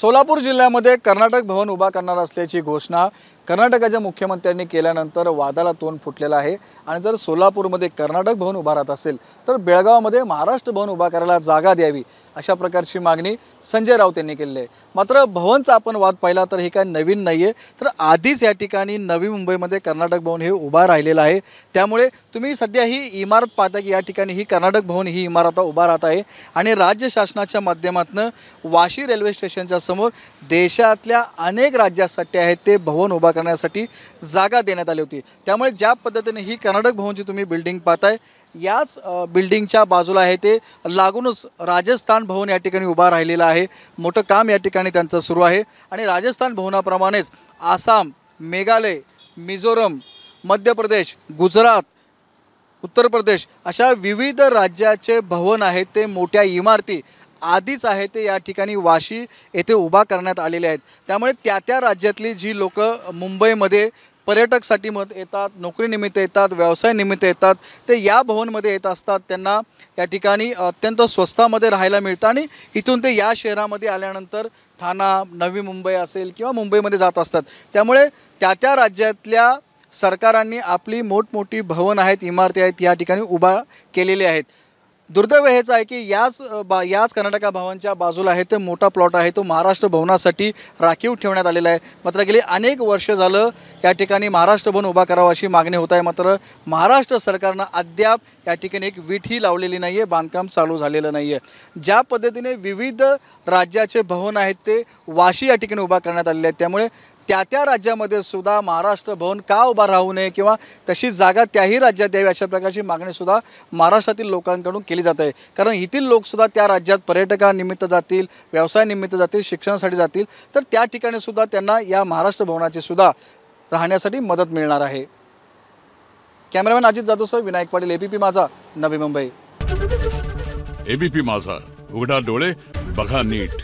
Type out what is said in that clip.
सोलापूर जिल्ह्यामध्ये कर्नाटक भवन उभा करणार असल्याची घोषणा कर्नाटकाच्या मुख्यमंत्र्यांनी केल्यानंतर वादाला तोंड फुटलेलं आहे. आणि जर सोलापूरमध्ये कर्नाटक भवन उभा राहत असेल तर बेळगावमध्ये महाराष्ट्र भवन उभा करायला जागा द्यावी. अशा प्रकारची मागणी संजय राऊत यांनी केलेली आहे. मात्र भवनचा आपण वाद पाहिला तर हे काय नवीन नाही आहे तर आधीच या ठिकाणी नवी मुंबईमध्ये कर्नाटक भवन हे उभा राहिलेलं आहे. त्यामुळे तुम्ही सध्या ही इमारत पाहता की या ठिकाणी ही कर्नाटक भवन ही इमारत उभा राहत आहे. आणि राज्य शासनाच्या माध्यमातून वाशी रेल्वे स्टेशनच्या समोर देशातल्या अनेक राज्यासाठी आहेत ते भवन उभा करण्यासाठी जागा देण्यात आली होती. त्यामुळे ज्या पद्धतीने ही कर्नाटक भवनची तुम्ही बिल्डिंग पाहताय याच बिल्डिंगच्या बाजूला आहे ते लागूनच राजस्थान भवन या ठिकाणी उभा राहिलेला आहे. मोठं काम या ठिकाणी त्यांचं सुरू आहे. आणि राजस्थान भवनाप्रमाणेच आसाम मेघालय मिझोरम मध्य प्रदेश गुजरात उत्तर प्रदेश अशा विविध राज्याचे भवन आहेत. ते मोठ्या इमारती आधीच आहे ते या ठिकाणी वाशी येथे उभा करण्यात आलेले आहेत. त्यामुळे त्या त्या राज्यातली जी लोक मुंबईमध्ये पर्यटकसाठी मत येतात नोकरीनिमित्त येतात व्यवसायानिमित्त येतात ते या भवनमध्ये येत असतात. त्यांना या ठिकाणी अत्यंत स्वस्तामध्ये राहायला मिळतं आणि इथून ते या शहरामध्ये आल्यानंतर ठाणा नवी मुंबई असेल किंवा मुंबईमध्ये जात असतात. त्यामुळे त्या त्या राज्यातल्या सरकारांनी आपली मोठमोठी भवन आहेत इमारती आहेत या ठिकाणी उभा केलेली आहेत. दुर्दैव हेच आहे की याच बा याच कर्नाटका भवनच्या बाजूला आहे ते मोठा प्लॉट आहे तो महाराष्ट्र भवनासाठी राखीव ठेवण्यात आलेला आहे. मात्र गेली अनेक वर्ष झालं या ठिकाणी महाराष्ट्र भवन उभा करावा अशी मागणी होत आहे. मात्र महाराष्ट्र सरकारनं अद्याप या ठिकाणी एक विठी लावलेली नाही आहे बांधकाम चालू झालेलं नाही आहे ज्या पद्धतीने विविध राज्याचे भवन आहेत ते वाशी या ठिकाणी उभा करण्यात आलेले आहेत. त्यामुळे त्या त्या राज्यामध्ये सुद्धा महाराष्ट्र भवन का उभा राहू नये किंवा तशी जागा त्याही राज्यात द्यावी अशा प्रकारची मागणी सुद्धा महाराष्ट्रातील लोकांकडून केली जात आहे. कारण येथील लोकसुद्धा त्या राज्यात पर्यटकानिमित्त जातील व्यवसायानिमित्त जातील शिक्षणासाठी जातील तर त्या ठिकाणी सुद्धा त्यांना या महाराष्ट्र भवनाची सुद्धा राहण्यासाठी मदत मिळणार आहे. कॅमेरामॅन अजित जाधवसह विनायक पाटील एबीपी माझा नवी मुंबई. एबीपी माझा उघडा डोळे बघा नीट.